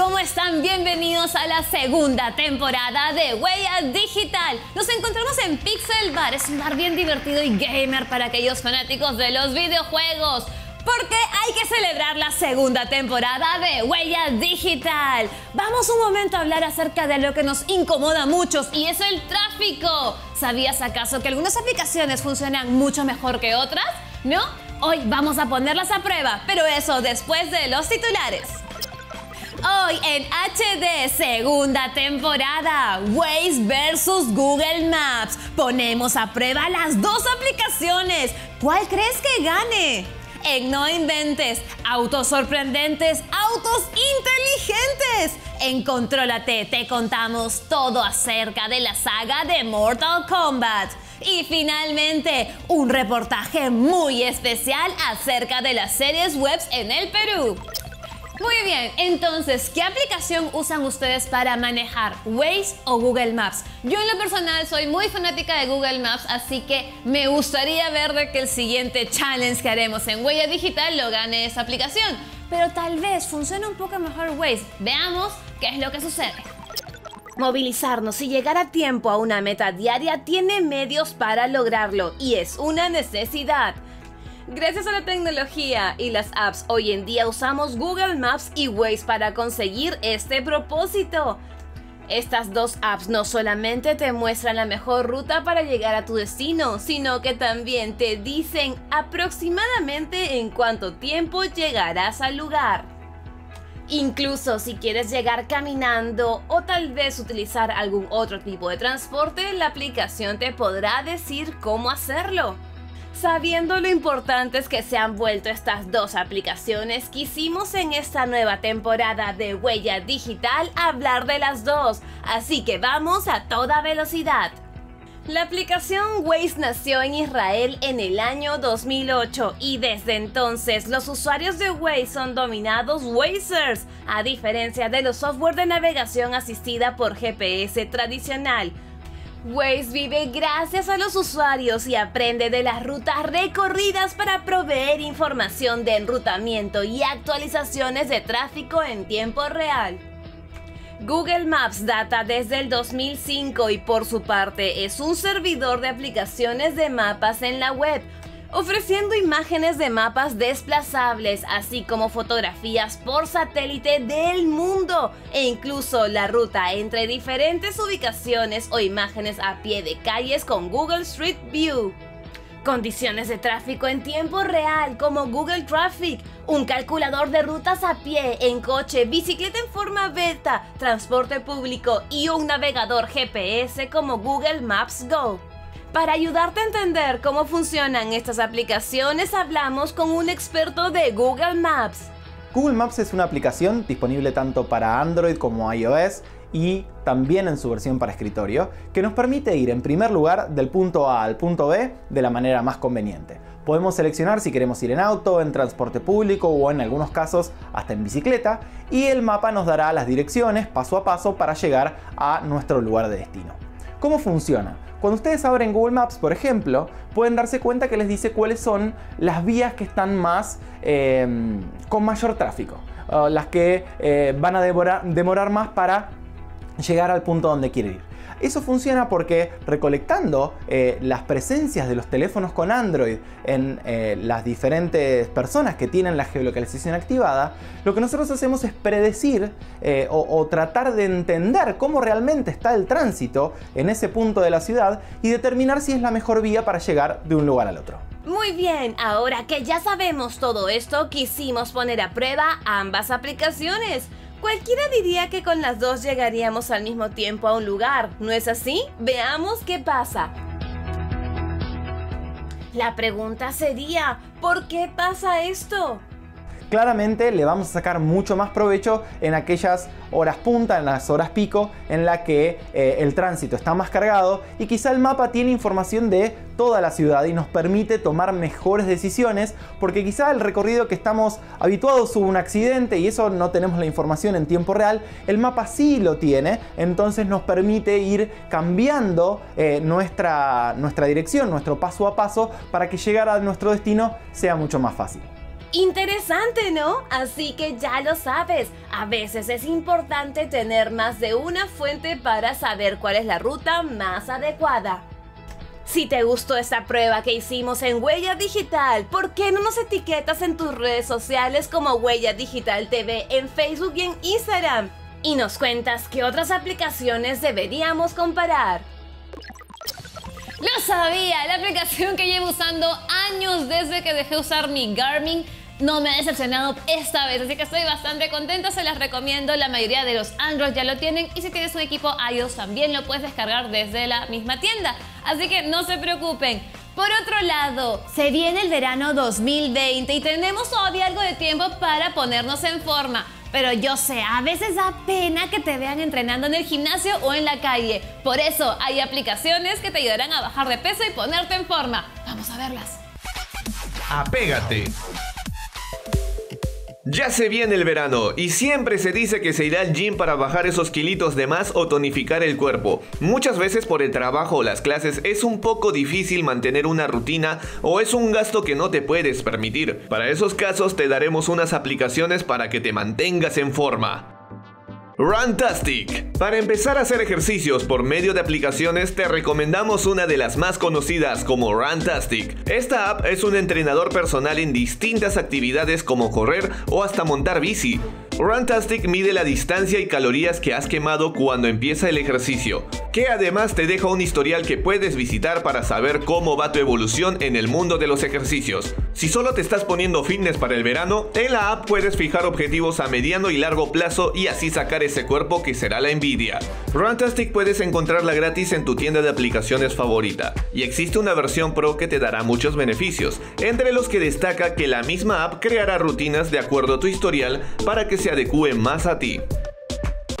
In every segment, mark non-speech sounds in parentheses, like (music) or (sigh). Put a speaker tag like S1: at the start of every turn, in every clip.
S1: ¿cómo están? Bienvenidos a la segunda temporada de Huella Digital. Nos encontramos en Pixel Bar, es un bar bien divertido y gamer para aquellos fanáticos de los videojuegos. Porque hay que celebrar la segunda temporada de Huella Digital. Vamos un momento a hablar acerca de lo que nos incomoda a muchos y es el tráfico. ¿Sabías acaso que algunas aplicaciones funcionan mucho mejor que otras? ¿No? Hoy vamos a ponerlas a prueba, pero eso después de los titulares. Hoy en HD, segunda temporada, Waze versus Google Maps. Ponemos a prueba las dos aplicaciones. ¿Cuál crees que gane? En No Inventes, autos sorprendentes, autos inteligentes. En Contrólate te contamos todo acerca de la saga de Mortal Kombat. Y finalmente, un reportaje muy especial acerca de las series webs en el Perú. Muy bien, entonces, ¿qué aplicación usan ustedes para manejar? ¿Waze o Google Maps? Yo en lo personal soy muy fanática de Google Maps, así que me gustaría ver de que el siguiente challenge que haremos en Huella Digital lo gane esa aplicación. Pero tal vez funcione un poco mejor Waze. Veamos qué es lo que sucede. Movilizarnos y llegar a tiempo a una meta diaria tiene medios para lograrlo y es una necesidad. Gracias a la tecnología y las apps, hoy en día usamos Google Maps y Waze para conseguir este propósito. Estas dos apps no solamente te muestran la mejor ruta para llegar a tu destino, sino que también te dicen aproximadamente en cuánto tiempo llegarás al lugar. Incluso si quieres llegar caminando o tal vez utilizar algún otro tipo de transporte, la aplicación te podrá decir cómo hacerlo. Sabiendo lo importantes que se han vuelto estas dos aplicaciones, quisimos en esta nueva temporada de Huella Digital hablar de las dos, así que vamos a toda velocidad. La aplicación Waze nació en Israel en el año 2008 y desde entonces los usuarios de Waze son dominados Wazers, a diferencia de los software de navegación asistida por GPS tradicional. Waze vive gracias a los usuarios y aprende de las rutas recorridas para proveer información de enrutamiento y actualizaciones de tráfico en tiempo real. Google Maps data desde el 2005 y por su parte es un servidor de aplicaciones de mapas en la web, ofreciendo imágenes de mapas desplazables, así como fotografías por satélite del mundo e incluso la ruta entre diferentes ubicaciones o imágenes a pie de calles con Google Street View. Condiciones de tráfico en tiempo real como Google Traffic, un calculador de rutas a pie, en coche, bicicleta en forma beta, transporte público y un navegador GPS como Google Maps Go. Para ayudarte a entender cómo funcionan estas aplicaciones, hablamos con un experto de Google Maps.
S2: Google Maps es una aplicación disponible tanto para Android como iOS y también en su versión para escritorio, que nos permite ir en primer lugar del punto A al punto B de la manera más conveniente. Podemos seleccionar si queremos ir en auto, en transporte público o en algunos casos hasta en bicicleta y el mapa nos dará las direcciones paso a paso para llegar a nuestro lugar de destino. ¿Cómo funciona? Cuando ustedes abren Google Maps, por ejemplo, pueden darse cuenta que les dice cuáles son las vías que están más em, con mayor tráfico, las que eh, van a demorar más para llegar al punto donde quiere ir. Eso funciona porque recolectando eh, las presencias de los teléfonos con Android en eh, las diferentes personas que tienen la geolocalización activada, lo que nosotros hacemos es predecir eh, o, o tratar de entender cómo realmente está el tránsito en ese punto de la ciudad y determinar si es la mejor vía para llegar de un lugar al otro.
S1: Muy bien, ahora que ya sabemos todo esto, quisimos poner a prueba ambas aplicaciones. Cualquiera diría que con las dos llegaríamos al mismo tiempo a un lugar, ¿no es así? Veamos qué pasa. La pregunta sería, ¿por qué pasa esto?
S2: Claramente le vamos a sacar mucho más provecho en aquellas horas punta, en las horas pico, en la que eh, el tránsito está más cargado y quizá el mapa tiene información de toda la ciudad y nos permite tomar mejores decisiones porque quizá el recorrido que estamos habituados hubo un accidente y eso no tenemos la información en tiempo real, el mapa sí lo tiene, entonces nos permite ir cambiando eh, nuestra, nuestra dirección, nuestro paso a paso para que llegar a nuestro destino sea mucho más fácil.
S1: Interesante, ¿no? Así que ya lo sabes, a veces es importante tener más de una fuente para saber cuál es la ruta más adecuada. Si te gustó esta prueba que hicimos en Huella Digital, ¿por qué no nos etiquetas en tus redes sociales como Huella Digital TV en Facebook y en Instagram? Y nos cuentas qué otras aplicaciones deberíamos comparar. Lo sabía, la aplicación que llevo usando años desde que dejé usar mi Garmin no me ha decepcionado esta vez, así que estoy bastante contenta, se las recomiendo, la mayoría de los Android ya lo tienen y si tienes un equipo iOS también lo puedes descargar desde la misma tienda, así que no se preocupen. Por otro lado, se viene el verano 2020 y tenemos todavía algo de tiempo para ponernos en forma. Pero yo sé, a veces da pena que te vean entrenando en el gimnasio o en la calle. Por eso hay aplicaciones que te ayudarán a bajar de peso y ponerte en forma. Vamos a verlas.
S3: Apégate. Ya se viene el verano y siempre se dice que se irá al gym para bajar esos kilitos de más o tonificar el cuerpo. Muchas veces por el trabajo o las clases es un poco difícil mantener una rutina o es un gasto que no te puedes permitir. Para esos casos te daremos unas aplicaciones para que te mantengas en forma. Runtastic. Para empezar a hacer ejercicios por medio de aplicaciones te recomendamos una de las más conocidas como Runtastic. Esta app es un entrenador personal en distintas actividades como correr o hasta montar bici. Runtastic mide la distancia y calorías que has quemado cuando empieza el ejercicio, que además te deja un historial que puedes visitar para saber cómo va tu evolución en el mundo de los ejercicios. Si solo te estás poniendo fitness para el verano, en la app puedes fijar objetivos a mediano y largo plazo y así sacar ese cuerpo que será la envidia. Runtastic puedes encontrarla gratis en tu tienda de aplicaciones favorita, y existe una versión pro que te dará muchos beneficios, entre los que destaca que la misma app creará rutinas de acuerdo a tu historial para que se adecue más a ti.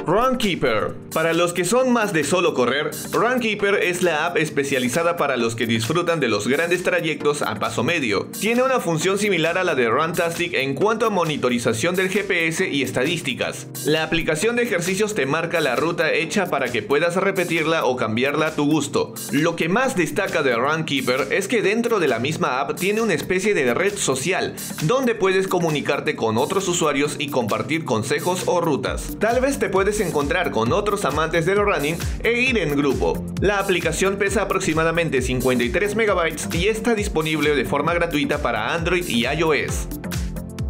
S3: Runkeeper. Para los que son más de solo correr, Runkeeper es la app especializada para los que disfrutan de los grandes trayectos a paso medio. Tiene una función similar a la de Runtastic en cuanto a monitorización del GPS y estadísticas. La aplicación de ejercicios te marca la ruta hecha para que puedas repetirla o cambiarla a tu gusto. Lo que más destaca de Runkeeper es que dentro de la misma app tiene una especie de red social, donde puedes comunicarte con otros usuarios y compartir consejos o rutas. Tal vez te puedes encontrar con otros amantes del running e ir en grupo. La aplicación pesa aproximadamente 53 MB y está disponible de forma gratuita para Android y iOS.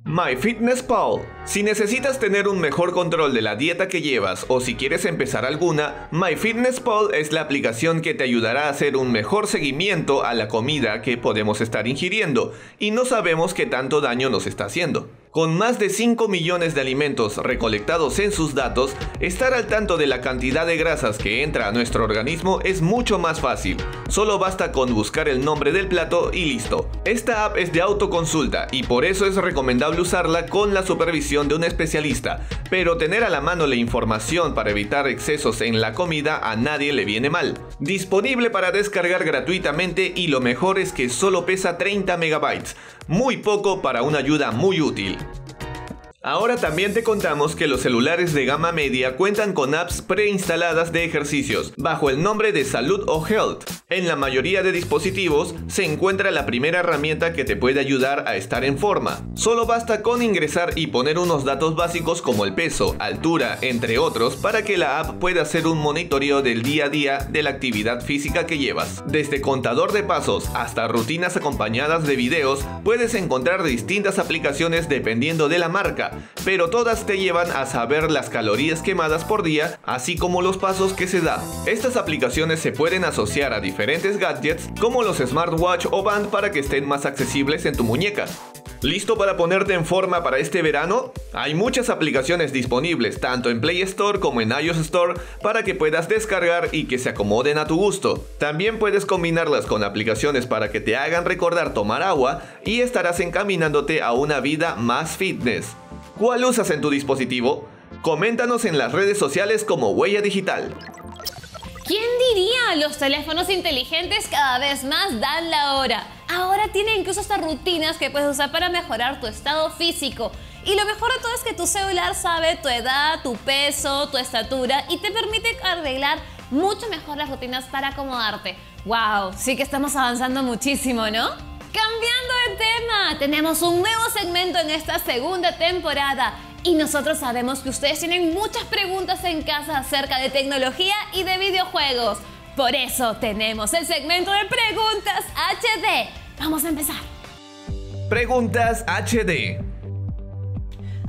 S3: MyFitnessPal si necesitas tener un mejor control de la dieta que llevas o si quieres empezar alguna, MyFitnessPal es la aplicación que te ayudará a hacer un mejor seguimiento a la comida que podemos estar ingiriendo y no sabemos qué tanto daño nos está haciendo. Con más de 5 millones de alimentos recolectados en sus datos, estar al tanto de la cantidad de grasas que entra a nuestro organismo es mucho más fácil. Solo basta con buscar el nombre del plato y listo. Esta app es de autoconsulta y por eso es recomendable usarla con la supervisión de un especialista, pero tener a la mano la información para evitar excesos en la comida a nadie le viene mal. Disponible para descargar gratuitamente y lo mejor es que solo pesa 30 megabytes, muy poco para una ayuda muy útil. Ahora también te contamos que los celulares de gama media cuentan con apps preinstaladas de ejercicios, bajo el nombre de Salud o Health. En la mayoría de dispositivos se encuentra la primera herramienta que te puede ayudar a estar en forma. Solo basta con ingresar y poner unos datos básicos como el peso, altura, entre otros, para que la app pueda hacer un monitoreo del día a día de la actividad física que llevas. Desde contador de pasos hasta rutinas acompañadas de videos, puedes encontrar distintas aplicaciones dependiendo de la marca pero todas te llevan a saber las calorías quemadas por día, así como los pasos que se da. Estas aplicaciones se pueden asociar a diferentes gadgets como los smartwatch o band para que estén más accesibles en tu muñeca. ¿Listo para ponerte en forma para este verano? Hay muchas aplicaciones disponibles tanto en Play Store como en iOS Store para que puedas descargar y que se acomoden a tu gusto. También puedes combinarlas con aplicaciones para que te hagan recordar tomar agua y estarás encaminándote a una vida más fitness. ¿Cuál usas en tu dispositivo? Coméntanos en las redes sociales como Huella Digital.
S1: ¿Quién diría? Los teléfonos inteligentes cada vez más dan la hora. Ahora tienen incluso estas rutinas que puedes usar para mejorar tu estado físico. Y lo mejor de todo es que tu celular sabe tu edad, tu peso, tu estatura y te permite arreglar mucho mejor las rutinas para acomodarte. ¡Wow! Sí que estamos avanzando muchísimo, ¿no? Cambiando de tema, tenemos un nuevo segmento en esta segunda temporada y nosotros sabemos que ustedes tienen muchas preguntas en casa acerca de tecnología y de videojuegos. Por eso tenemos el segmento de preguntas HD. Vamos a empezar.
S3: Preguntas HD.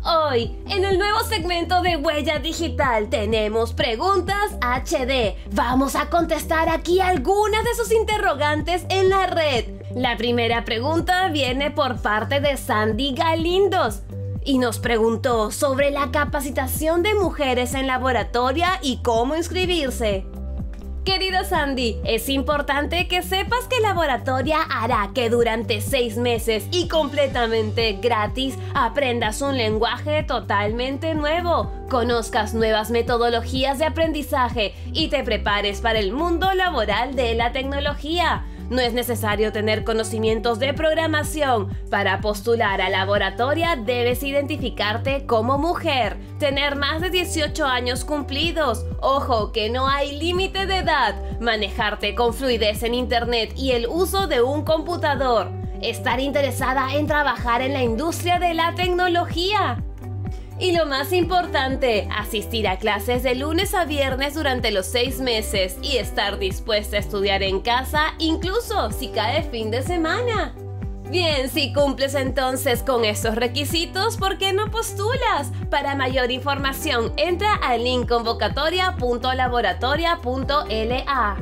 S1: Hoy, en el nuevo segmento de Huella Digital, tenemos preguntas HD. Vamos a contestar aquí algunas de sus interrogantes en la red. La primera pregunta viene por parte de Sandy Galindos y nos preguntó sobre la capacitación de mujeres en laboratoria y cómo inscribirse. Querida Sandy, es importante que sepas que Laboratoria hará que durante seis meses y completamente gratis aprendas un lenguaje totalmente nuevo, conozcas nuevas metodologías de aprendizaje y te prepares para el mundo laboral de la tecnología. No es necesario tener conocimientos de programación. Para postular a laboratoria debes identificarte como mujer, tener más de 18 años cumplidos. Ojo, que no hay límite de edad. Manejarte con fluidez en Internet y el uso de un computador. Estar interesada en trabajar en la industria de la tecnología. Y lo más importante, asistir a clases de lunes a viernes durante los seis meses y estar dispuesta a estudiar en casa, incluso si cae fin de semana. Bien, si cumples entonces con estos requisitos, ¿por qué no postulas? Para mayor información, entra al link convocatoria.laboratoria.la.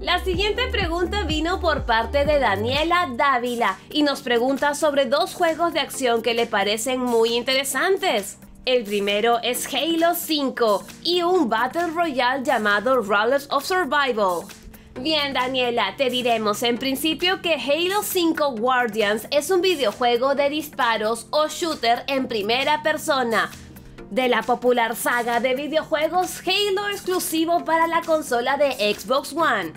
S1: La siguiente pregunta vino por parte de Daniela Dávila y nos pregunta sobre dos juegos de acción que le parecen muy interesantes. El primero es Halo 5 y un Battle Royale llamado Rollers of Survival. Bien, Daniela, te diremos en principio que Halo 5 Guardians es un videojuego de disparos o shooter en primera persona de la popular saga de videojuegos Halo exclusivo para la consola de Xbox One.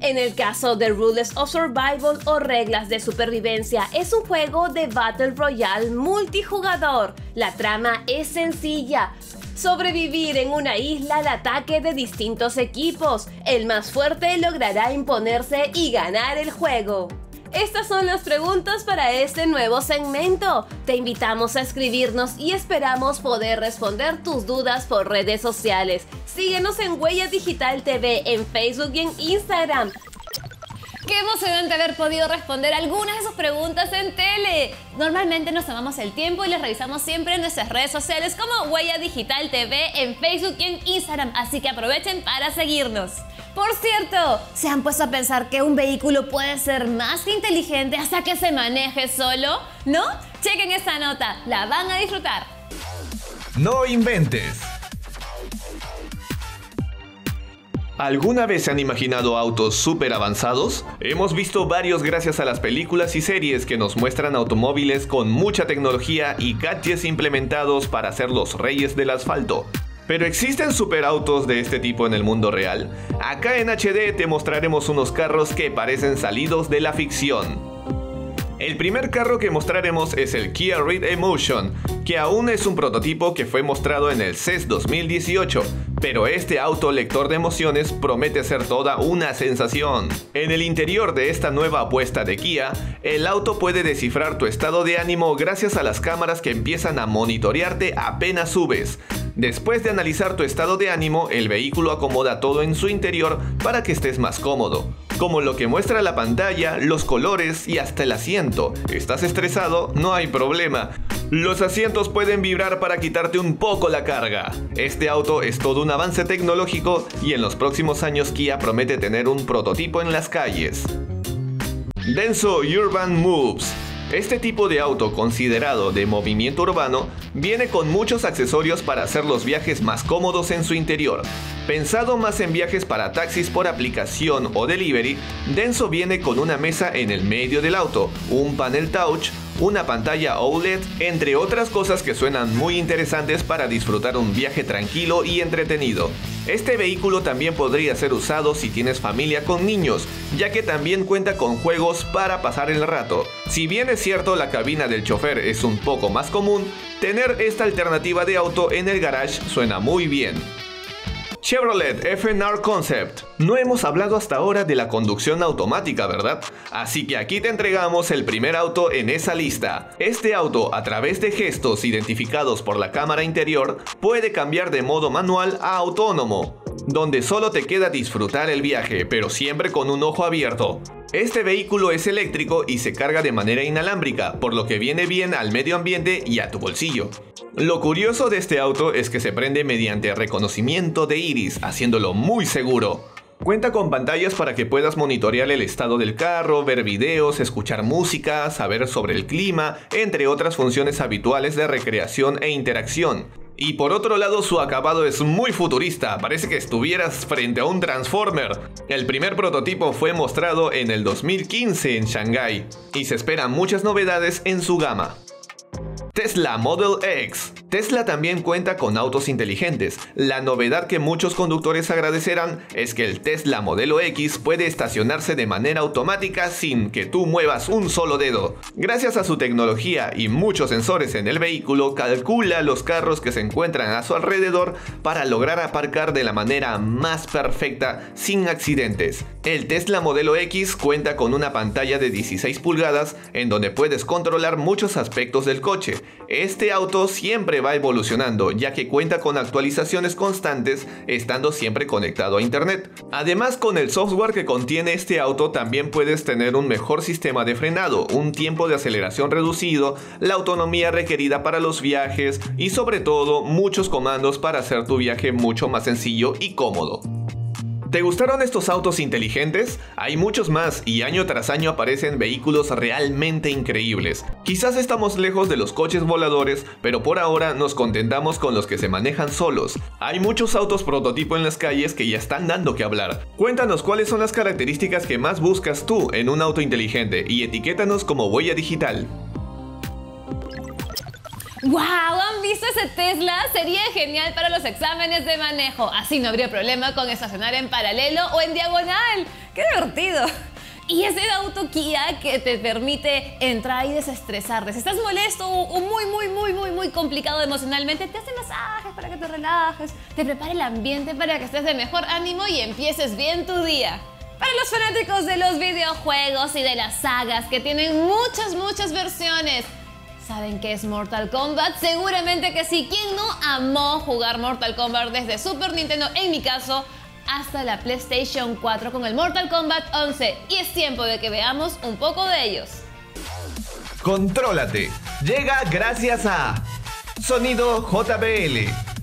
S1: En el caso de Rules of Survival o Reglas de Supervivencia, es un juego de Battle Royale multijugador. La trama es sencilla. Sobrevivir en una isla al ataque de distintos equipos. El más fuerte logrará imponerse y ganar el juego. Estas son las preguntas para este nuevo segmento. Te invitamos a escribirnos y esperamos poder responder tus dudas por redes sociales. Síguenos en Huella Digital TV en Facebook y en Instagram. Qué emocionante haber podido responder algunas de sus preguntas en tele. Normalmente nos tomamos el tiempo y les revisamos siempre en nuestras redes sociales como Huella Digital TV en Facebook y en Instagram, así que aprovechen para seguirnos. Por cierto, ¿se han puesto a pensar que un vehículo puede ser más que inteligente hasta que se maneje solo? ¿No? Chequen esta nota, la van a disfrutar.
S3: No inventes. ¿Alguna vez se han imaginado autos súper avanzados? Hemos visto varios gracias a las películas y series que nos muestran automóviles con mucha tecnología y gadgets implementados para ser los reyes del asfalto. Pero ¿existen superautos de este tipo en el mundo real? Acá en HD te mostraremos unos carros que parecen salidos de la ficción. El primer carro que mostraremos es el Kia Red Emotion, que aún es un prototipo que fue mostrado en el CES 2018, pero este auto lector de emociones promete ser toda una sensación. En el interior de esta nueva apuesta de Kia, el auto puede descifrar tu estado de ánimo gracias a las cámaras que empiezan a monitorearte apenas subes. Después de analizar tu estado de ánimo, el vehículo acomoda todo en su interior para que estés más cómodo como lo que muestra la pantalla, los colores y hasta el asiento. ¿Estás estresado? No hay problema. Los asientos pueden vibrar para quitarte un poco la carga. Este auto es todo un avance tecnológico y en los próximos años Kia promete tener un prototipo en las calles. Denso Urban Moves este tipo de auto considerado de movimiento urbano viene con muchos accesorios para hacer los viajes más cómodos en su interior. Pensado más en viajes para taxis por aplicación o delivery, Denso viene con una mesa en el medio del auto, un panel touch, una pantalla OLED, entre otras cosas que suenan muy interesantes para disfrutar un viaje tranquilo y entretenido. Este vehículo también podría ser usado si tienes familia con niños, ya que también cuenta con juegos para pasar el rato. Si bien es cierto la cabina del chofer es un poco más común, tener esta alternativa de auto en el garage suena muy bien. Chevrolet FNR Concept. No hemos hablado hasta ahora de la conducción automática, ¿verdad? Así que aquí te entregamos el primer auto en esa lista. Este auto, a través de gestos identificados por la cámara interior, puede cambiar de modo manual a autónomo, donde solo te queda disfrutar el viaje, pero siempre con un ojo abierto. Este vehículo es eléctrico y se carga de manera inalámbrica, por lo que viene bien al medio ambiente y a tu bolsillo. Lo curioso de este auto es que se prende mediante reconocimiento de iris, haciéndolo muy seguro. Cuenta con pantallas para que puedas monitorear el estado del carro, ver videos, escuchar música, saber sobre el clima, entre otras funciones habituales de recreación e interacción. Y por otro lado su acabado es muy futurista, parece que estuvieras frente a un Transformer. El primer prototipo fue mostrado en el 2015 en Shanghai y se esperan muchas novedades en su gama. Tesla Model X. Tesla también cuenta con autos inteligentes. La novedad que muchos conductores agradecerán es que el Tesla Modelo X puede estacionarse de manera automática sin que tú muevas un solo dedo. Gracias a su tecnología y muchos sensores en el vehículo, calcula los carros que se encuentran a su alrededor para lograr aparcar de la manera más perfecta sin accidentes. El Tesla Modelo X cuenta con una pantalla de 16 pulgadas en donde puedes controlar muchos aspectos del coche este auto siempre va evolucionando ya que cuenta con actualizaciones constantes estando siempre conectado a internet. Además con el software que contiene este auto también puedes tener un mejor sistema de frenado, un tiempo de aceleración reducido, la autonomía requerida para los viajes y sobre todo muchos comandos para hacer tu viaje mucho más sencillo y cómodo. ¿Te gustaron estos autos inteligentes? Hay muchos más y año tras año aparecen vehículos realmente increíbles. Quizás estamos lejos de los coches voladores, pero por ahora nos contentamos con los que se manejan solos. Hay muchos autos prototipo en las calles que ya están dando que hablar. Cuéntanos cuáles son las características que más buscas tú en un auto inteligente y etiquétanos como huella digital.
S1: ¡Wow! ¿Han visto ese Tesla? Sería genial para los exámenes de manejo. Así no habría problema con estacionar en paralelo o en diagonal. ¡Qué divertido! Y ese auto Kia que te permite entrar y desestresarte. Si estás molesto o muy, muy, muy, muy, muy complicado emocionalmente, te hace masajes para que te relajes, te prepara el ambiente para que estés de mejor ánimo y empieces bien tu día. Para los fanáticos de los videojuegos y de las sagas que tienen muchas, muchas versiones, ¿Saben qué es Mortal Kombat? Seguramente que sí. ¿Quién no amó jugar Mortal Kombat desde Super Nintendo, en mi caso, hasta la PlayStation 4 con el Mortal Kombat 11? Y es tiempo de que veamos un poco de ellos.
S3: Contrólate. Llega gracias a Sonido JBL.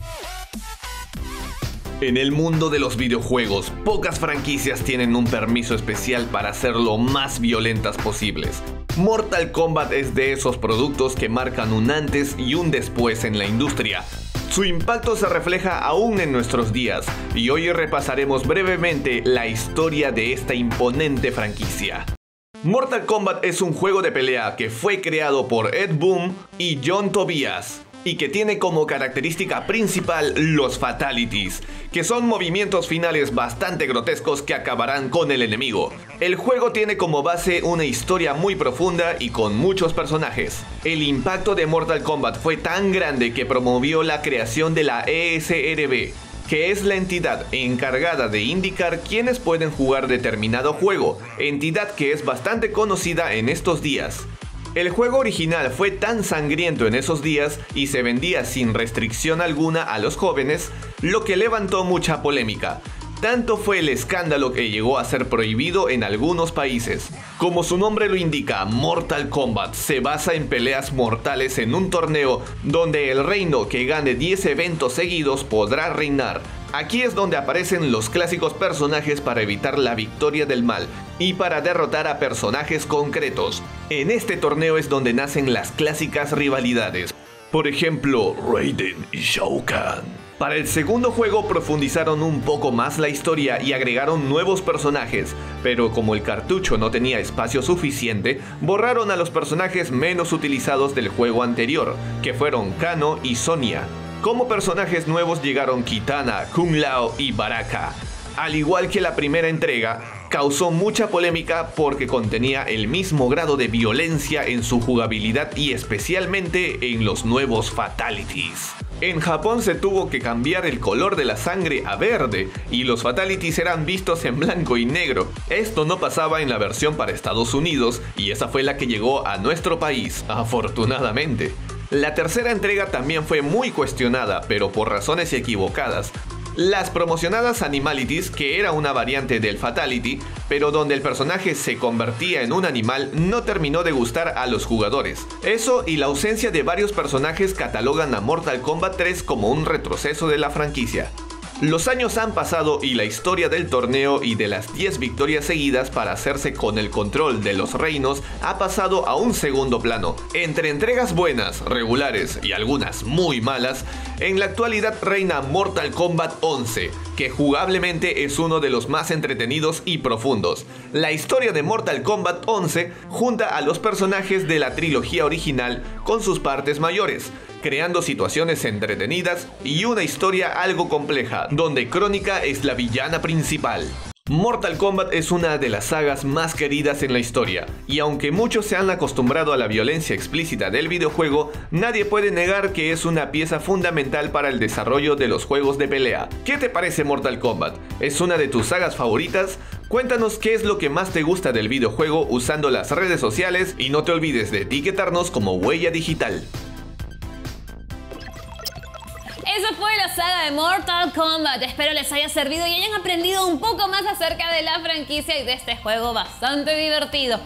S3: En el mundo de los videojuegos, pocas franquicias tienen un permiso especial para ser lo más violentas posibles. Mortal Kombat es de esos productos que marcan un antes y un después en la industria. Su impacto se refleja aún en nuestros días y hoy repasaremos brevemente la historia de esta imponente franquicia. Mortal Kombat es un juego de pelea que fue creado por Ed Boon y John Tobias y que tiene como característica principal los fatalities, que son movimientos finales bastante grotescos que acabarán con el enemigo. El juego tiene como base una historia muy profunda y con muchos personajes. El impacto de Mortal Kombat fue tan grande que promovió la creación de la ESRB, que es la entidad encargada de indicar quiénes pueden jugar determinado juego, entidad que es bastante conocida en estos días. El juego original fue tan sangriento en esos días y se vendía sin restricción alguna a los jóvenes, lo que levantó mucha polémica. Tanto fue el escándalo que llegó a ser prohibido en algunos países. Como su nombre lo indica, Mortal Kombat se basa en peleas mortales en un torneo donde el reino que gane 10 eventos seguidos podrá reinar. Aquí es donde aparecen los clásicos personajes para evitar la victoria del mal y para derrotar a personajes concretos. En este torneo es donde nacen las clásicas rivalidades. Por ejemplo, Raiden y Shao Kahn. Para el segundo juego profundizaron un poco más la historia y agregaron nuevos personajes, pero como el cartucho no tenía espacio suficiente, borraron a los personajes menos utilizados del juego anterior, que fueron Kano y Sonya. Como personajes nuevos llegaron Kitana, Kung Lao y Baraka. Al igual que la primera entrega, causó mucha polémica porque contenía el mismo grado de violencia en su jugabilidad y especialmente en los nuevos fatalities. En Japón se tuvo que cambiar el color de la sangre a verde y los fatalities eran vistos en blanco y negro. Esto no pasaba en la versión para Estados Unidos y esa fue la que llegó a nuestro país, afortunadamente. La tercera entrega también fue muy cuestionada, pero por razones equivocadas, las promocionadas Animalities, que era una variante del Fatality, pero donde el personaje se convertía en un animal, no terminó de gustar a los jugadores. Eso y la ausencia de varios personajes catalogan a Mortal Kombat 3 como un retroceso de la franquicia. Los años han pasado y la historia del torneo y de las 10 victorias seguidas para hacerse con el control de los reinos ha pasado a un segundo plano. Entre entregas buenas, regulares y algunas muy malas, en la actualidad reina Mortal Kombat 11, que jugablemente es uno de los más entretenidos y profundos. La historia de Mortal Kombat 11 junta a los personajes de la trilogía original con sus partes mayores creando situaciones entretenidas y una historia algo compleja, donde Crónica es la villana principal. Mortal Kombat es una de las sagas más queridas en la historia, y aunque muchos se han acostumbrado a la violencia explícita del videojuego, nadie puede negar que es una pieza fundamental para el desarrollo de los juegos de pelea. ¿Qué te parece Mortal Kombat? ¿Es una de tus sagas favoritas? Cuéntanos qué es lo que más te gusta del videojuego usando las redes sociales y no te olvides de etiquetarnos como huella digital.
S1: Esa fue la saga de Mortal Kombat. Espero les haya servido y hayan aprendido un poco más acerca de la franquicia y de este juego bastante divertido.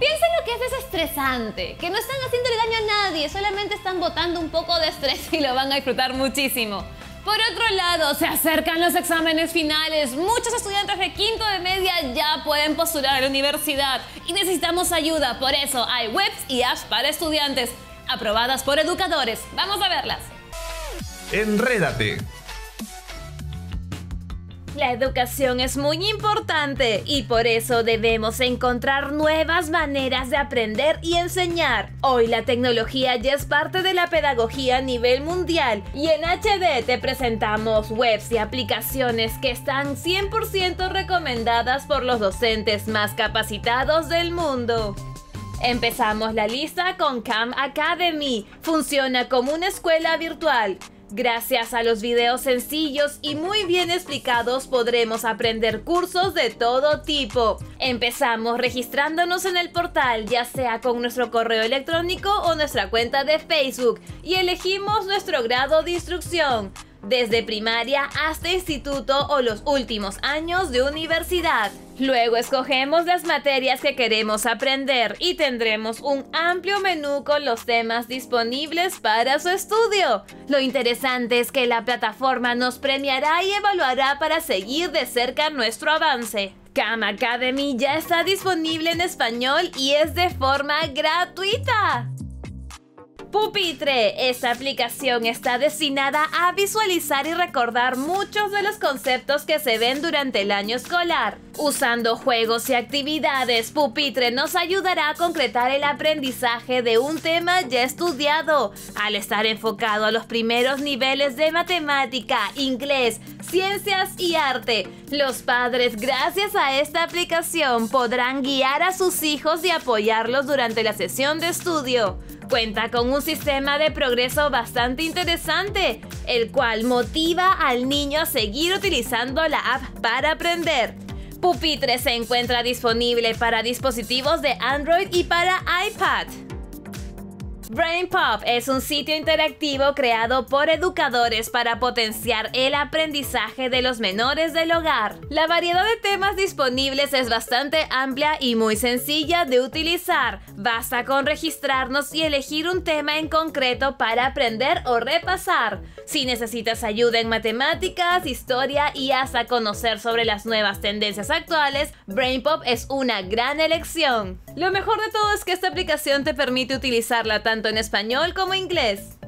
S1: Piensen lo que es desestresante, que no están haciéndole daño a nadie, solamente están botando un poco de estrés y lo van a disfrutar muchísimo. Por otro lado, se acercan los exámenes finales. Muchos estudiantes de quinto de media ya pueden postular a la universidad y necesitamos ayuda. Por eso hay webs y apps para estudiantes aprobadas por educadores. Vamos a verlas.
S3: Enrédate.
S1: La educación es muy importante y por eso debemos encontrar nuevas maneras de aprender y enseñar. Hoy la tecnología ya es parte de la pedagogía a nivel mundial y en HD te presentamos webs y aplicaciones que están 100% recomendadas por los docentes más capacitados del mundo. Empezamos la lista con Cam Academy. Funciona como una escuela virtual. Gracias a los videos sencillos y muy bien explicados podremos aprender cursos de todo tipo. Empezamos registrándonos en el portal ya sea con nuestro correo electrónico o nuestra cuenta de Facebook y elegimos nuestro grado de instrucción desde primaria hasta instituto o los últimos años de universidad. Luego escogemos las materias que queremos aprender y tendremos un amplio menú con los temas disponibles para su estudio. Lo interesante es que la plataforma nos premiará y evaluará para seguir de cerca nuestro avance. Khan Academy ya está disponible en español y es de forma gratuita. Pupitre. Esta aplicación está destinada a visualizar y recordar muchos de los conceptos que se ven durante el año escolar. Usando juegos y actividades, Pupitre nos ayudará a concretar el aprendizaje de un tema ya estudiado, al estar enfocado a los primeros niveles de matemática, inglés, ciencias y arte. Los padres, gracias a esta aplicación, podrán guiar a sus hijos y apoyarlos durante la sesión de estudio. Cuenta con un sistema de progreso bastante interesante, el cual motiva al niño a seguir utilizando la app para aprender. Pupitre se encuentra disponible para dispositivos de Android y para iPad. Brain Pop es un sitio interactivo creado por educadores para potenciar el aprendizaje de los menores del hogar. La variedad de temas disponibles es bastante amplia y muy sencilla de utilizar. Basta con registrarnos y elegir un tema en concreto para aprender o repasar. Si necesitas ayuda en matemáticas, historia y hasta conocer sobre las nuevas tendencias actuales, Brain Pop es una gran elección. Lo mejor de todo es que esta aplicación te permite utilizarla tanto en español como inglés.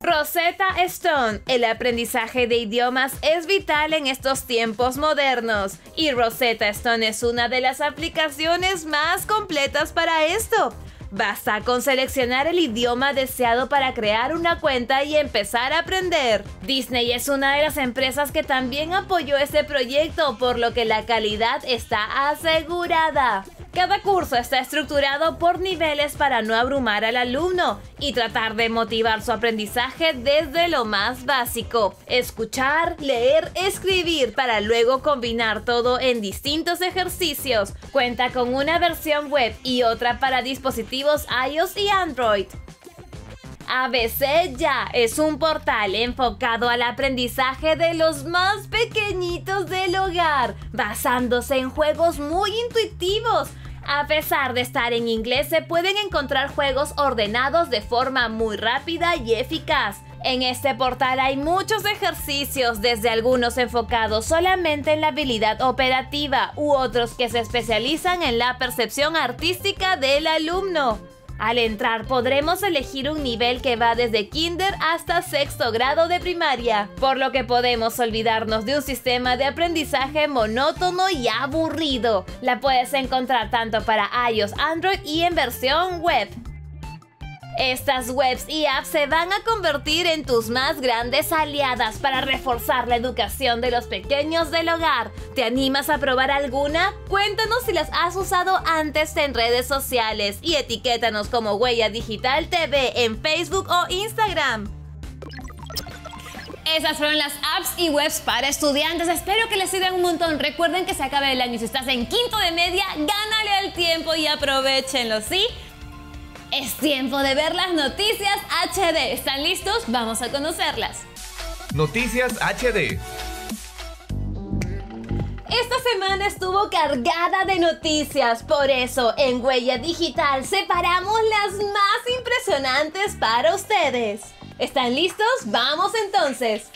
S1: Rosetta Stone. El aprendizaje de idiomas es vital en estos tiempos modernos y Rosetta Stone es una de las aplicaciones más completas para esto. Basta con seleccionar el idioma deseado para crear una cuenta y empezar a aprender. Disney es una de las empresas que también apoyó este proyecto, por lo que la calidad está asegurada. Cada curso está estructurado por niveles para no abrumar al alumno y tratar de motivar su aprendizaje desde lo más básico. Escuchar, leer, escribir para luego combinar todo en distintos ejercicios. Cuenta con una versión web y otra para dispositivos iOS y Android. ABC Ya es un portal enfocado al aprendizaje de los más pequeñitos del hogar, basándose en juegos muy intuitivos a pesar de estar en inglés, se pueden encontrar juegos ordenados de forma muy rápida y eficaz. En este portal hay muchos ejercicios, desde algunos enfocados solamente en la habilidad operativa u otros que se especializan en la percepción artística del alumno. Al entrar podremos elegir un nivel que va desde kinder hasta sexto grado de primaria, por lo que podemos olvidarnos de un sistema de aprendizaje monótono y aburrido. La puedes encontrar tanto para iOS, Android y en versión web. Estas webs y apps se van a convertir en tus más grandes aliadas para reforzar la educación de los pequeños del hogar. ¿Te animas a probar alguna? Cuéntanos si las has usado antes en redes sociales y etiquétanos como Huella Digital TV en Facebook o Instagram. Esas fueron las apps y webs para estudiantes. Espero que les sirvan un montón. Recuerden que se acabe el año. Si estás en quinto de media, gánale el tiempo y aprovechenlo, ¿sí? Es tiempo de ver las noticias HD. ¿Están listos? Vamos a conocerlas.
S3: Noticias HD.
S1: Esta semana estuvo cargada de noticias, por eso en Huella Digital separamos las más impresionantes para ustedes. ¿Están listos? Vamos entonces.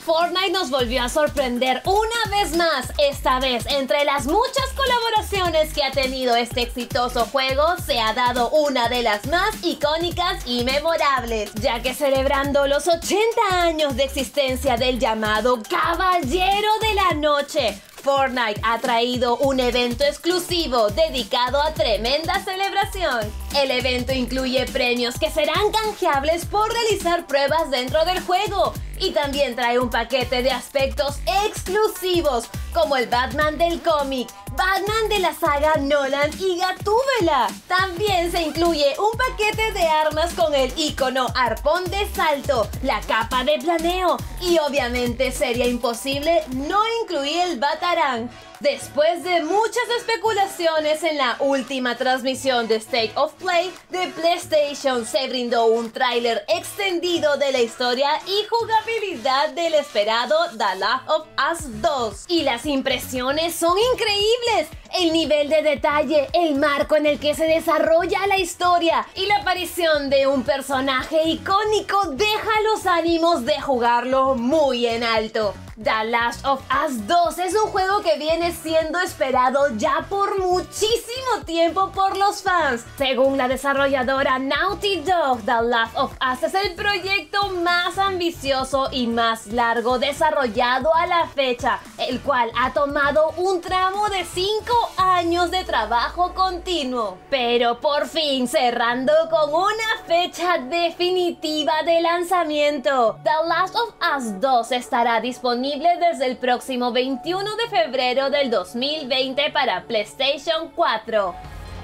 S1: Fortnite nos volvió a sorprender una vez más. Esta vez, entre las muchas colaboraciones que ha tenido este exitoso juego, se ha dado una de las más icónicas y memorables, ya que celebrando los 80 años de existencia del llamado Caballero de la Noche, Fortnite ha traído un evento exclusivo dedicado a tremenda celebración. El evento incluye premios que serán canjeables por realizar pruebas dentro del juego y también trae un paquete de aspectos exclusivos como el Batman del cómic, Batman de la saga Nolan y Gatúbela. También se incluye un paquete de armas con el icono arpón de salto, la capa de planeo y obviamente sería imposible no incluir el Batarang. Después de muchas especulaciones en la última transmisión de State of Play de PlayStation, se brindó un tráiler extendido de la historia y jugabilidad del esperado The Last of Us 2. Y las impresiones son increíbles. El nivel de detalle, el marco en el que se desarrolla la historia y la aparición de un personaje icónico deja los ánimos de jugarlo muy en alto. The Last of Us 2 es un juego que viene siendo esperado ya por muchísimo tiempo por los fans. Según la desarrolladora Naughty Dog, The Last of Us es el proyecto más ambicioso y más largo desarrollado a la fecha, el cual ha tomado un tramo de 5 años de trabajo continuo. Pero por fin cerrando con una fecha definitiva de lanzamiento, The Last of Us 2 estará disponible desde el próximo 21 de febrero del 2020 para PlayStation 4.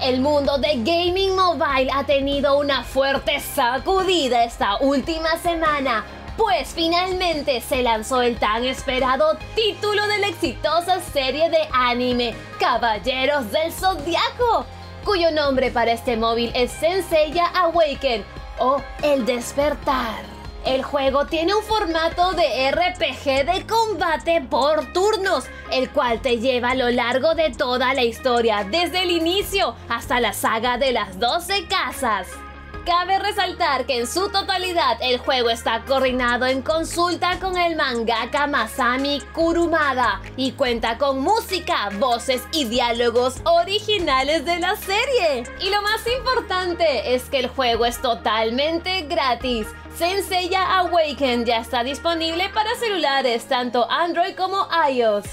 S1: El mundo de gaming mobile ha tenido una fuerte sacudida esta última semana, pues finalmente se lanzó el tan esperado título de la exitosa serie de anime Caballeros del Zodiaco, cuyo nombre para este móvil es Senseiya Awaken o El Despertar. El juego tiene un formato de RPG de combate por turnos, el cual te lleva a lo largo de toda la historia, desde el inicio hasta la saga de las 12 casas. Cabe resaltar que en su totalidad el juego está coordinado en consulta con el mangaka Masami Kurumada y cuenta con música, voces y diálogos originales de la serie. Y lo más importante es que el juego es totalmente gratis Senseiya Awaken ya está disponible para celulares tanto Android como iOS.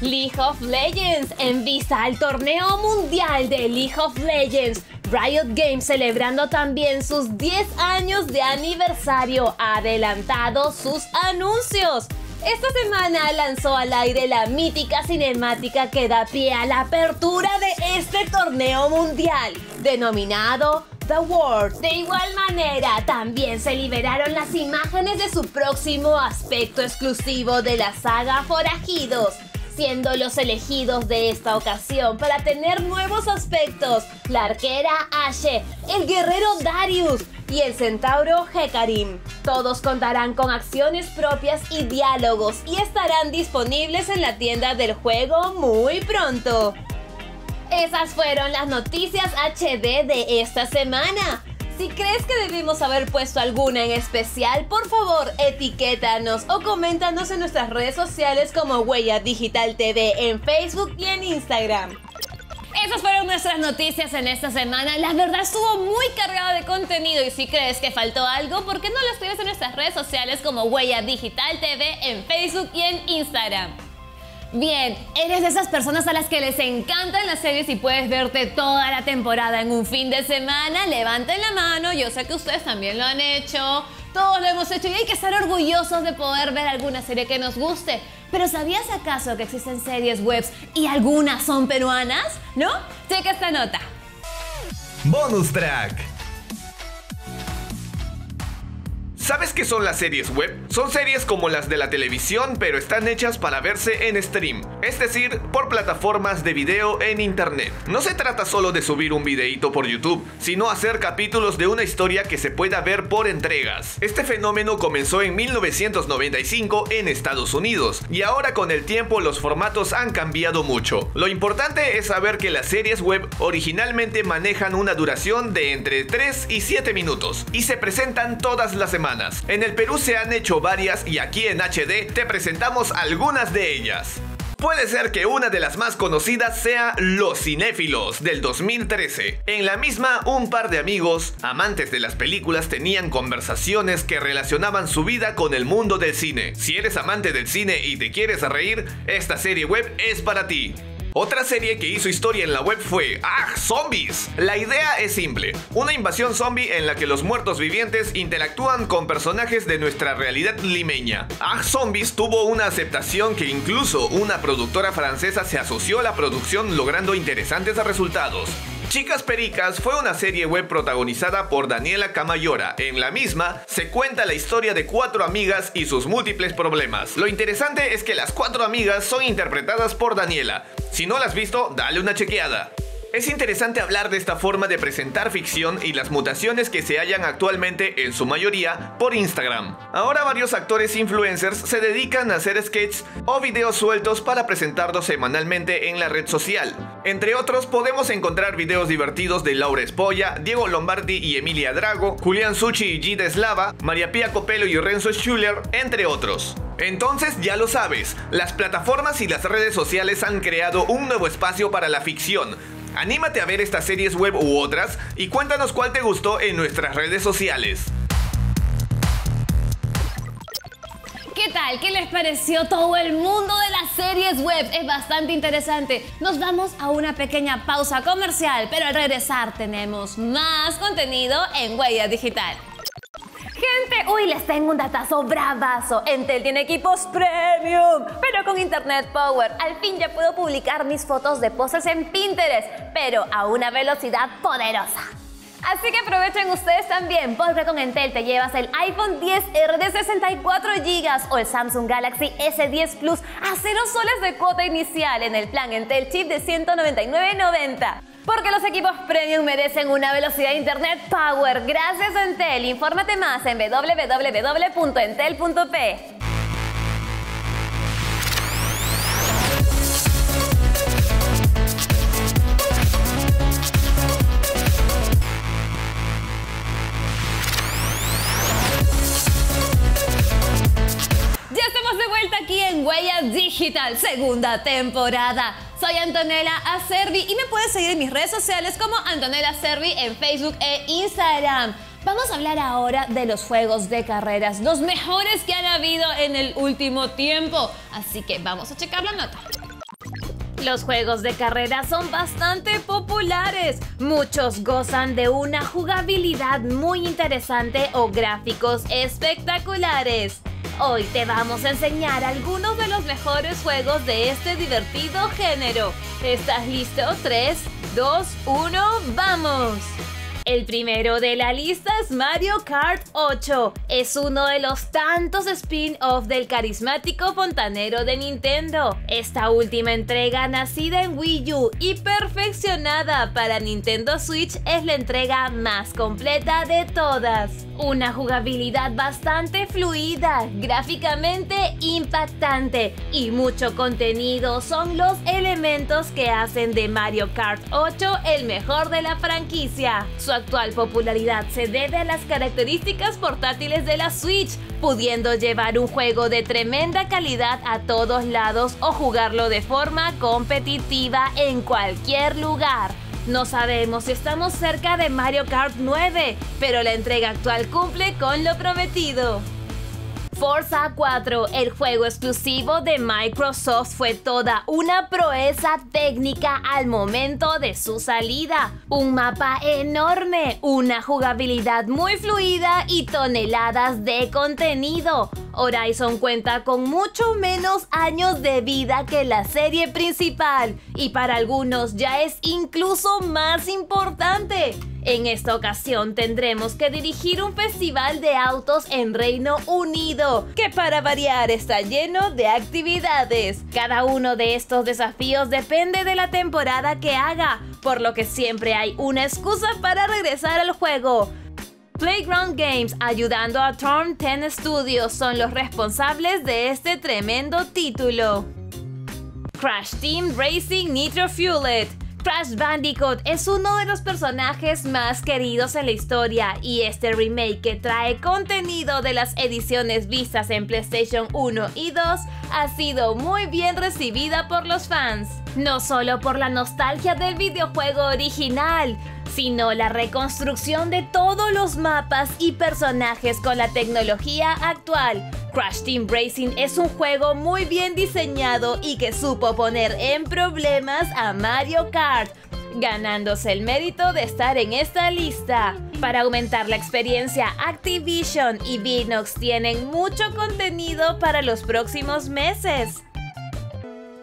S1: League of Legends en vista al torneo mundial de League of Legends Riot Games celebrando también sus 10 años de aniversario ha adelantado sus anuncios. Esta semana lanzó al aire la mítica cinemática que da pie a la apertura de este torneo mundial, denominado The World. De igual manera, también se liberaron las imágenes de su próximo aspecto exclusivo de la saga Forajidos, siendo los elegidos de esta ocasión para tener nuevos aspectos la arquera Ashe, el guerrero Darius y el centauro Hecarim. Todos contarán con acciones propias y diálogos y estarán disponibles en la tienda del juego muy pronto. Esas fueron las noticias HD de esta semana. Si crees que debimos haber puesto alguna en especial, por favor etiquétanos o coméntanos en nuestras redes sociales como Huella Digital TV en Facebook y en Instagram. Esas fueron nuestras noticias en esta semana. La verdad estuvo muy cargada de contenido y si crees que faltó algo, ¿por qué no lo escribes en nuestras redes sociales como Huella Digital TV en Facebook y en Instagram? Bien, eres de esas personas a las que les encantan las series y puedes verte toda la temporada en un fin de semana. Levanten la mano, yo sé que ustedes también lo han hecho. Todos lo hemos hecho y hay que estar orgullosos de poder ver alguna serie que nos guste. Pero ¿sabías acaso que existen series webs y algunas son peruanas? ¿No? Checa esta nota.
S3: Bonus track. ¿Sabes qué son las series web? Son series como las de la televisión, pero están hechas para verse en stream, es decir, por plataformas de video en internet. No se trata solo de subir un videíto por YouTube, sino hacer capítulos de una historia que se pueda ver por entregas. Este fenómeno comenzó en 1995 en Estados Unidos, y ahora con el tiempo los formatos han cambiado mucho. Lo importante es saber que las series web originalmente manejan una duración de entre 3 y 7 minutos, y se presentan todas las semanas. En el Perú se han hecho varias y aquí en HD te presentamos algunas de ellas. Puede ser que una de las más conocidas sea Los Cinéfilos del 2013. En la misma, un par de amigos, amantes de las películas, tenían conversaciones que relacionaban su vida con el mundo del cine. Si eres amante del cine y te quieres reír, esta serie web es para ti. Otra serie que hizo historia en la web fue ¡Ah! Zombies. La idea es simple, una invasión zombie en la que los muertos vivientes interactúan con personajes de nuestra realidad limeña. ¡Ah! Zombies tuvo una aceptación que incluso una productora francesa se asoció a la producción logrando interesantes resultados. Chicas Pericas fue una serie web protagonizada por Daniela Camayora. En la misma se cuenta la historia de cuatro amigas y sus múltiples problemas. Lo interesante es que las cuatro amigas son interpretadas por Daniela. No la has visto, dale una chequeada. Es interesante hablar de esta forma de presentar ficción y las mutaciones que se hallan actualmente en su mayoría por Instagram. Ahora varios actores influencers se dedican a hacer sketches o videos sueltos para presentarlos semanalmente en la red social. Entre otros podemos encontrar videos divertidos de Laura Espolla, Diego Lombardi y Emilia Drago, Julián Suchi y Gide Slava, María Pía Copelo y Renzo Schuller, entre otros. Entonces ya lo sabes, las plataformas y las redes sociales han creado un nuevo espacio para la ficción, Anímate a ver estas series web u otras y cuéntanos cuál te gustó en nuestras redes sociales.
S1: ¿Qué tal? ¿Qué les pareció todo el mundo de las series web? Es bastante interesante. Nos vamos a una pequeña pausa comercial, pero al regresar tenemos más contenido en Huella Digital. Gente, hoy les tengo un datazo bravazo. Entel tiene equipos premium, pero con Internet Power. Al fin ya puedo publicar mis fotos de poses en Pinterest, pero a una velocidad poderosa. Así que aprovechen ustedes también, porque con Entel te llevas el iPhone 10R de 64 GB o el Samsung Galaxy S10 Plus a 0 soles de cuota inicial en el plan Entel Chip de 199.90. Porque los equipos premium merecen una velocidad de internet power. Gracias Entel. Infórmate más en www.entel.p. Digital, segunda temporada. Soy Antonella Acervi y me puedes seguir en mis redes sociales como Antonella Acervi en Facebook e Instagram. Vamos a hablar ahora de los juegos de carreras, los mejores que han habido en el último tiempo. Así que vamos a checar la nota. Los juegos de carrera son bastante populares. Muchos gozan de una jugabilidad muy interesante o gráficos espectaculares. Hoy te vamos a enseñar algunos de los mejores juegos de este divertido género. ¿Estás listo? 3, 2, 1, ¡vamos! El primero de la lista es Mario Kart 8. Es uno de los tantos spin-off del carismático fontanero de Nintendo. Esta última entrega nacida en Wii U y perfeccionada para Nintendo Switch es la entrega más completa de todas. Una jugabilidad bastante fluida, gráficamente impactante y mucho contenido son los elementos que hacen de Mario Kart 8 el mejor de la franquicia. Actual popularidad se debe a las características portátiles de la Switch, pudiendo llevar un juego de tremenda calidad a todos lados o jugarlo de forma competitiva en cualquier lugar. No sabemos si estamos cerca de Mario Kart 9, pero la entrega actual cumple con lo prometido. Forza 4, el juego exclusivo de Microsoft, fue toda una proeza técnica al momento de su salida. Un mapa enorme, una jugabilidad muy fluida y toneladas de contenido. Horizon cuenta con mucho menos años de vida que la serie principal y para algunos ya es incluso más importante. En esta ocasión tendremos que dirigir un festival de autos en Reino Unido, que para variar está lleno de actividades. Cada uno de estos desafíos depende de la temporada que haga, por lo que siempre hay una excusa para regresar al juego. Playground Games, ayudando a Turn 10 Studios, son los responsables de este tremendo título. Crash Team Racing Nitro Fueled Crash Bandicoot es uno de los personajes más queridos en la historia y este remake que trae contenido de las ediciones vistas en PlayStation 1 y 2 ha sido muy bien recibida por los fans. No solo por la nostalgia del videojuego original, sino la reconstrucción de todos los mapas y personajes con la tecnología actual. Crash Team Racing es un juego muy bien diseñado y que supo poner en problemas a Mario Kart, ganándose el mérito de estar en esta lista. Para aumentar la experiencia, Activision y Vinox tienen mucho contenido para los próximos meses.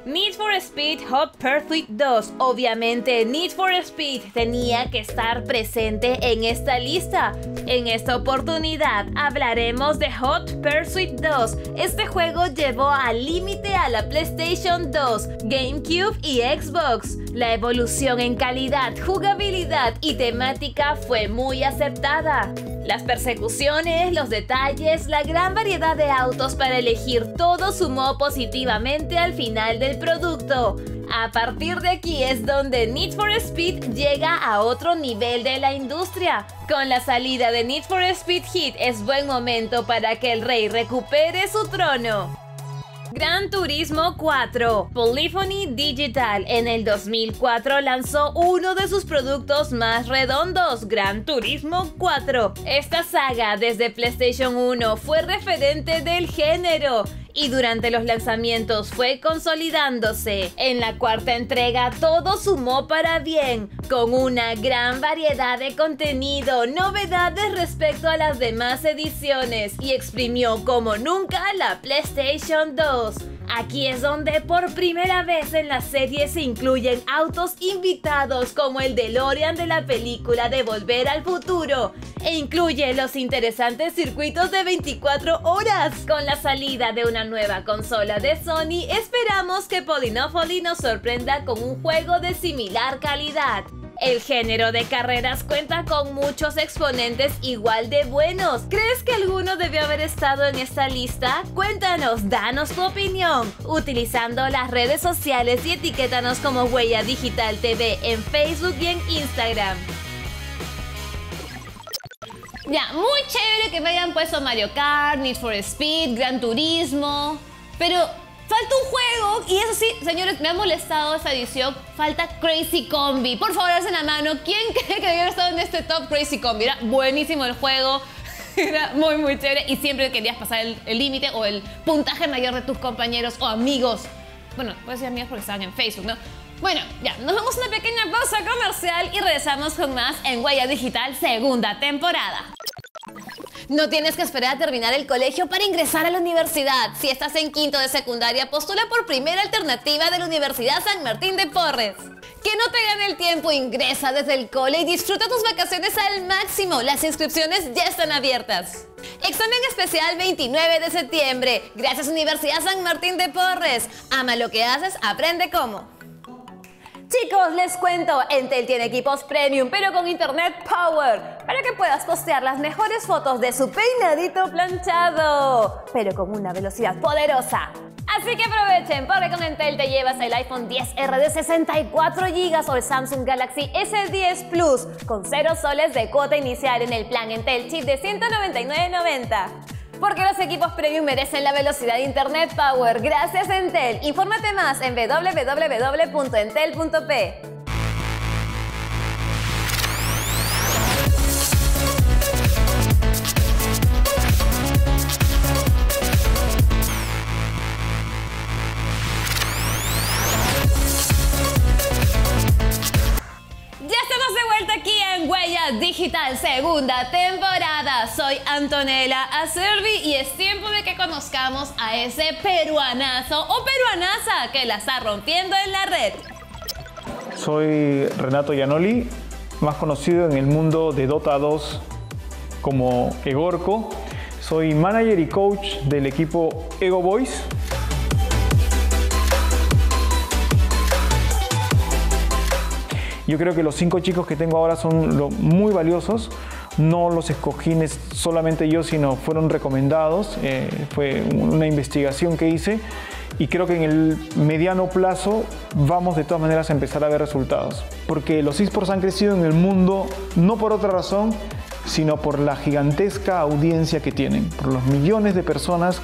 S1: Need for Speed Hot Pursuit 2. Obviamente Need for Speed tenía que estar presente en esta lista. En esta oportunidad hablaremos de Hot Pursuit 2. Este juego llevó al límite a la PlayStation 2, GameCube y Xbox. La evolución en calidad, jugabilidad y temática fue muy aceptada. Las persecuciones, los detalles, la gran variedad de autos para elegir todo sumó positivamente al final del producto. A partir de aquí es donde Need for Speed llega a otro nivel de la industria. Con la salida de Need for Speed Heat es buen momento para que el rey recupere su trono. Gran Turismo 4. Polyphony Digital en el 2004 lanzó uno de sus productos más redondos, Gran Turismo 4. Esta saga desde PlayStation 1 fue referente del género y durante los lanzamientos fue consolidándose. En la cuarta entrega todo sumó para bien, con una gran variedad de contenido, novedades respecto a las demás ediciones y exprimió como nunca la PlayStation 2. Aquí es donde por primera vez en la serie se incluyen autos invitados como el DeLorean de la película de Volver al Futuro e incluye los interesantes circuitos de 24 horas. Con la salida de una nueva consola de Sony, esperamos que Polynopoly nos sorprenda con un juego de similar calidad. El género de carreras cuenta con muchos exponentes igual de buenos. ¿Crees que alguno debió haber estado en esta lista? Cuéntanos, danos tu opinión utilizando las redes sociales y etiquétanos como Huella Digital TV en Facebook y en Instagram. Ya, muy chévere que me hayan puesto Mario Kart, Need for Speed, Gran Turismo, pero Falta un juego, y eso sí, señores, me ha molestado esta edición. Falta Crazy Combi. Por favor, hacen la mano. ¿Quién (laughs) cree que debió estado en este top Crazy Combi? Era buenísimo el juego. (laughs) Era muy, muy chévere. Y siempre querías pasar el límite o el puntaje mayor de tus compañeros o amigos. Bueno, puedo decir amigos porque estaban en Facebook, ¿no? Bueno, ya, nos vamos una pequeña pausa comercial y regresamos con más en Huella Digital segunda temporada. No tienes que esperar a terminar el colegio para ingresar a la universidad. Si estás en quinto de secundaria, postula por primera alternativa de la Universidad San Martín de Porres. Que no te gane el tiempo, ingresa desde el cole y disfruta tus vacaciones al máximo. Las inscripciones ya están abiertas. Examen especial 29 de septiembre. Gracias Universidad San Martín de Porres. Ama lo que haces, aprende cómo. Chicos, les cuento, Entel tiene equipos premium, pero con internet power, para que puedas postear las mejores fotos de su peinadito planchado, pero con una velocidad poderosa. Así que aprovechen, porque con Entel te llevas el iPhone 10R de 64 GB o el Samsung Galaxy S10 Plus con 0 soles de cuota inicial en el plan Entel Chip de 199.90. Porque los equipos premium merecen la velocidad de Internet Power. Gracias Entel. Infórmate más en www.entel.p. Soy Antonella Acerbi y es tiempo de que conozcamos a ese peruanazo o peruanaza que la está rompiendo en la red.
S4: Soy Renato Gianoli, más conocido en el mundo de Dota 2 como Egorco. Soy manager y coach del equipo Ego Boys. Yo creo que los cinco chicos que tengo ahora son muy valiosos. No los escogí solamente yo, sino fueron recomendados. Eh, fue una investigación que hice y creo que en el mediano plazo vamos de todas maneras a empezar a ver resultados. Porque los esports han crecido en el mundo no por otra razón, sino por la gigantesca audiencia que tienen, por los millones de personas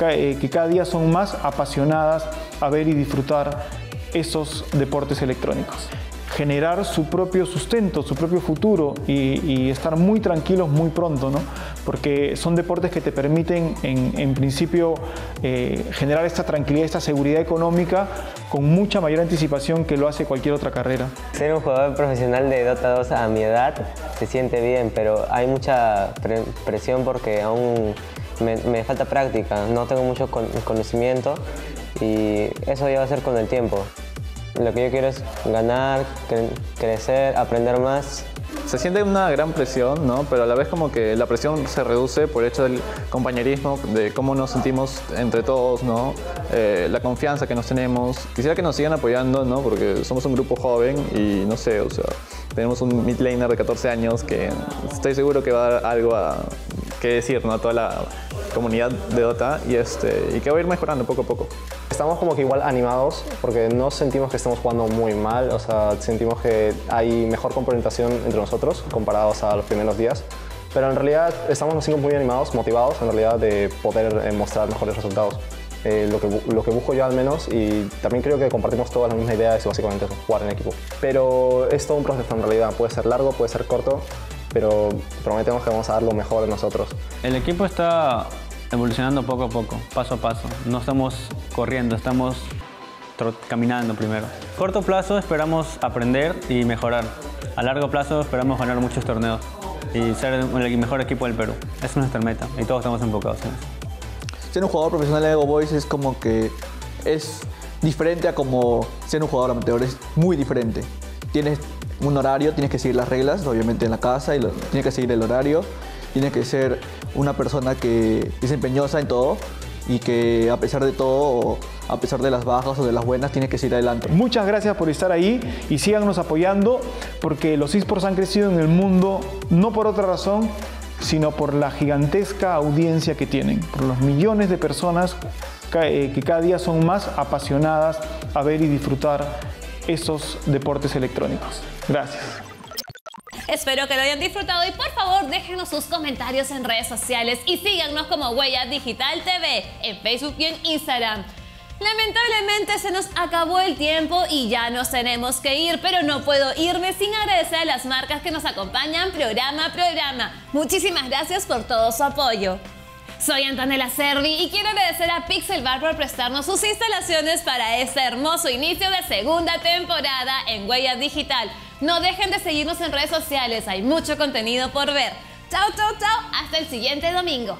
S4: eh, que cada día son más apasionadas a ver y disfrutar esos deportes electrónicos. Generar su propio sustento, su propio futuro y, estar muy tranquilos muy pronto, ¿no? Porque son deportes que te permiten, en, principio, eh, generar esta tranquilidad, esta seguridad económica con mucha mayor anticipación que lo hace cualquier otra carrera.
S5: Ser un jugador profesional de Dota 2 a mi edad se siente bien, pero hay mucha pre- presión porque aún me, me falta práctica, no tengo mucho con- conocimiento y eso ya va a ser con el tiempo. Lo que yo quiero es ganar, cre- crecer, aprender más
S6: Se siente una gran presión, ¿no? Pero a la vez como que la presión se reduce por el hecho del compañerismo, de cómo nos sentimos entre todos, ¿no? Eh, la confianza que nos tenemos. Quisiera que nos sigan apoyando, ¿no? Porque somos un grupo joven y no sé, o sea, tenemos un mid laner de 14 años que estoy seguro que va a dar algo a, que decir, ¿no? A toda la comunidad de Dota y, este, y que va a ir mejorando poco a poco.
S7: Estamos como que igual animados porque no sentimos que estamos jugando muy mal, o sea, sentimos que hay mejor complementación entre nosotros comparados a los primeros días. Pero en realidad estamos nos sentimos muy animados, motivados en realidad de poder eh, mostrar mejores resultados. Eh, lo, que, lo que busco yo al menos y también creo que compartimos todas la misma idea básicamente eso, jugar en equipo. Pero es todo un proceso en realidad, puede ser largo, puede ser corto, pero prometemos que vamos a dar lo mejor de nosotros.
S8: El equipo está evolucionando poco a poco, paso a paso. No estamos corriendo, estamos caminando primero. Corto plazo esperamos aprender y mejorar. A largo plazo esperamos ganar muchos torneos y ser el mejor equipo del Perú. Esa es nuestra meta y todos estamos enfocados en eso.
S9: ser un jugador profesional de Ego Boys es como que es diferente a como ser un jugador amateur, es muy diferente. Tienes un horario, tienes que seguir las reglas, obviamente en la casa, y tienes que seguir el horario, tienes que ser una persona que es empeñosa en todo y que a pesar de todo, a pesar de las bajas o de las buenas, tienes que seguir adelante.
S4: Muchas gracias por estar ahí y síganos apoyando porque los esports han crecido en el mundo no por otra razón, sino por la gigantesca audiencia que tienen, por los millones de personas eh, que cada día son más apasionadas a ver y disfrutar esos deportes electrónicos. Gracias.
S1: Espero que lo hayan disfrutado y por favor déjenos sus comentarios en redes sociales y síganos como Huella Digital TV en Facebook y en Instagram. Lamentablemente se nos acabó el tiempo y ya nos tenemos que ir, pero no puedo irme sin agradecer a las marcas que nos acompañan programa a programa. Muchísimas gracias por todo su apoyo. Soy Antonella Servi y quiero agradecer a Pixel Bar por prestarnos sus instalaciones para este hermoso inicio de segunda temporada en Huella Digital. No dejen de seguirnos en redes sociales, hay mucho contenido por ver. Chao, chao, chao, hasta el siguiente domingo.